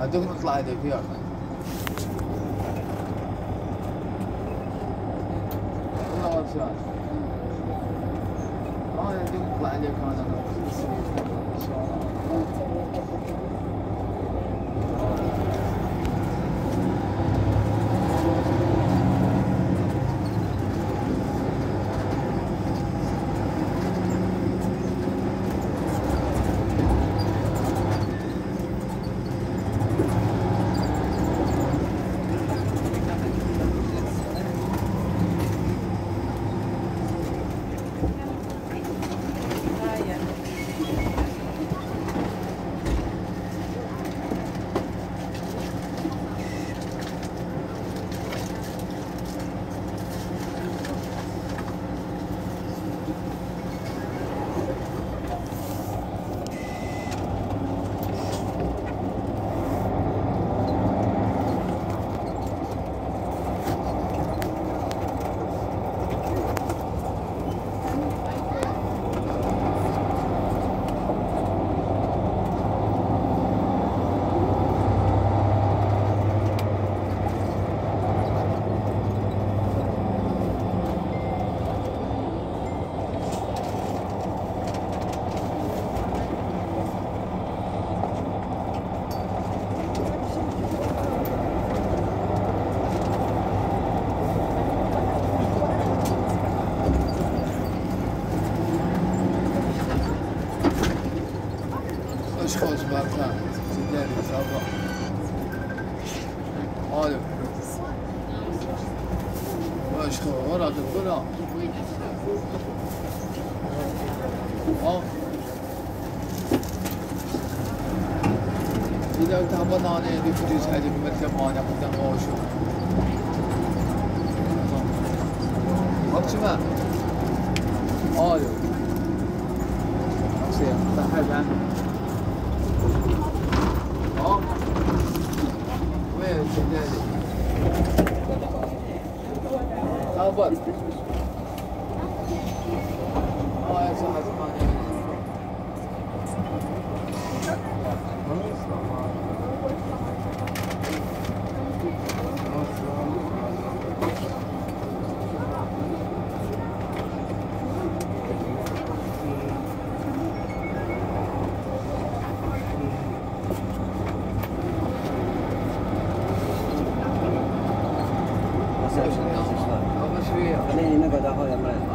هذوك نطلع هذيك ياك والله غلطان أنا هذوك نطلع عليك أنا しょう。اشخاص باركان سيداني صافا الو واش خو ورا تقولها اه إذا تعبان أنا اللي فلوس هذه بمركب أنا قدام واشو أقسم أيوه أقسم صاحب عنه Amen. Al bak. 有反正你那个账号不卖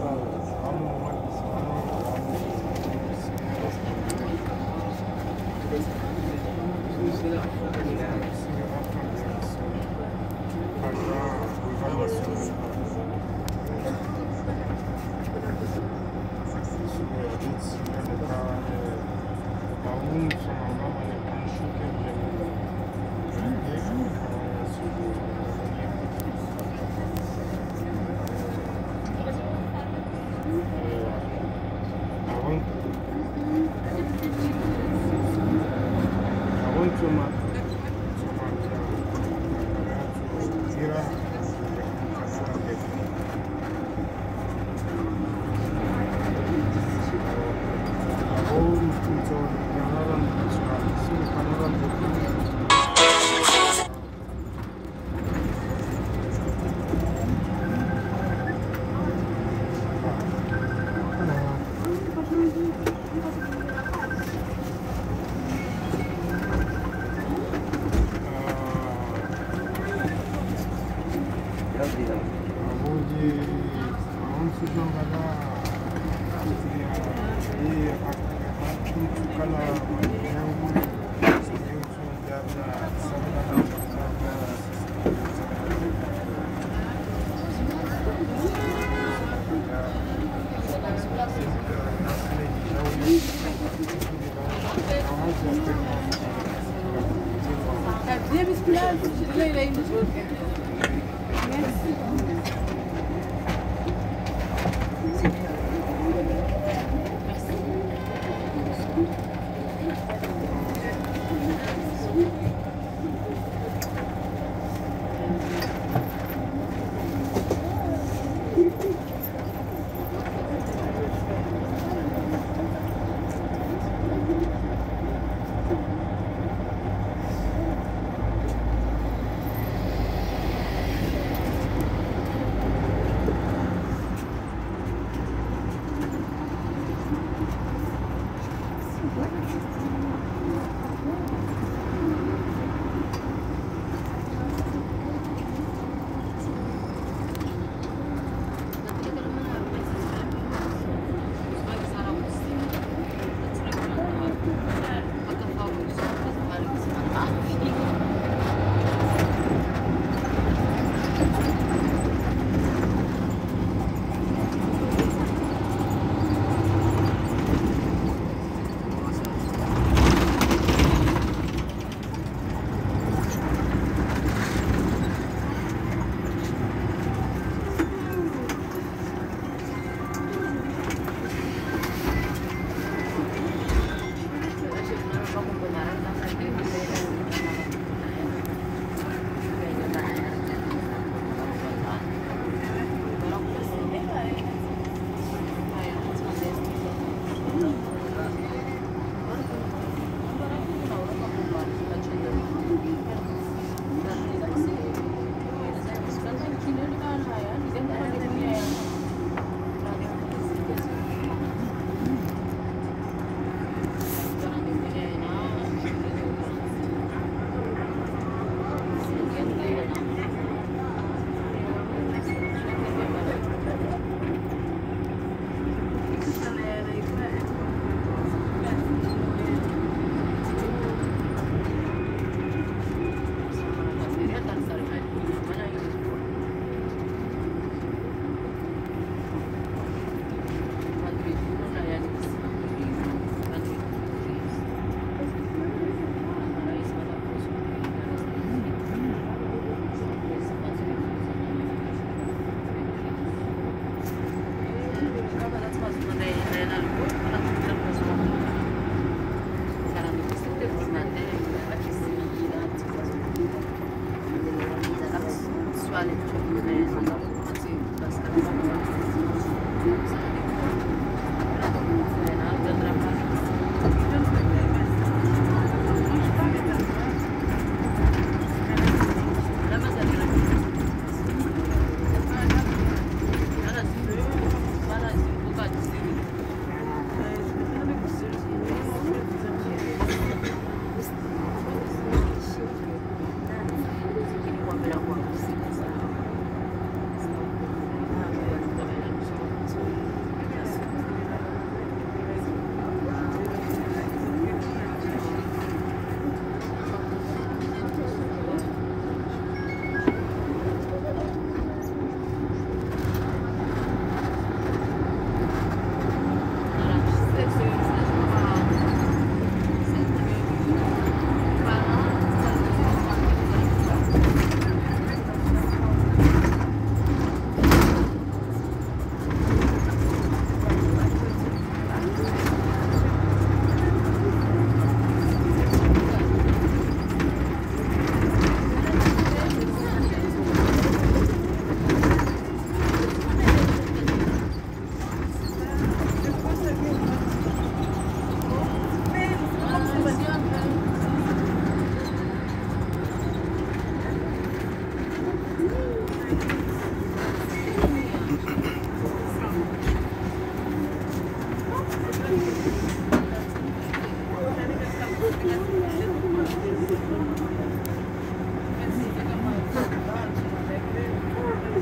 Thank you. Thank euh, you. Euh,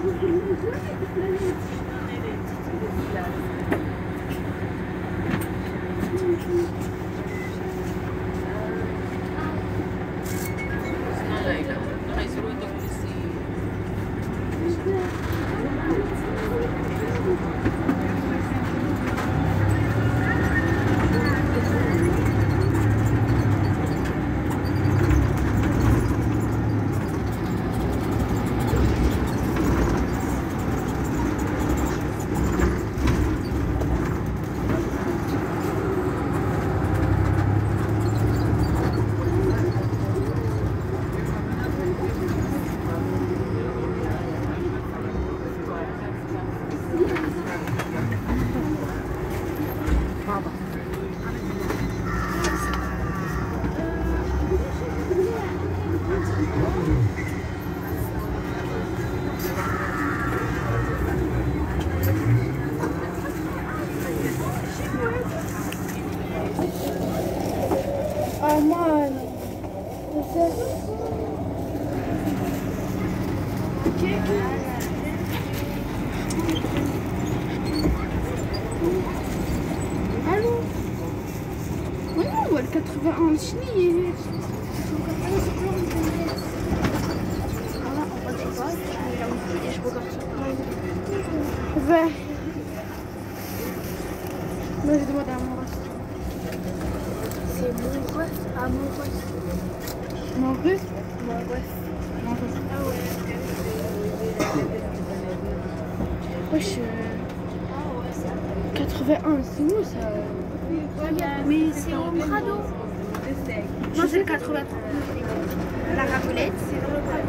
Thank you. Man. Allô Oui, on voit le 81 chenille. Wesh, euh, 81, c'est où ça Mais c'est au Prado. Non, c'est le 80. La racolette, c'est dans le Prado.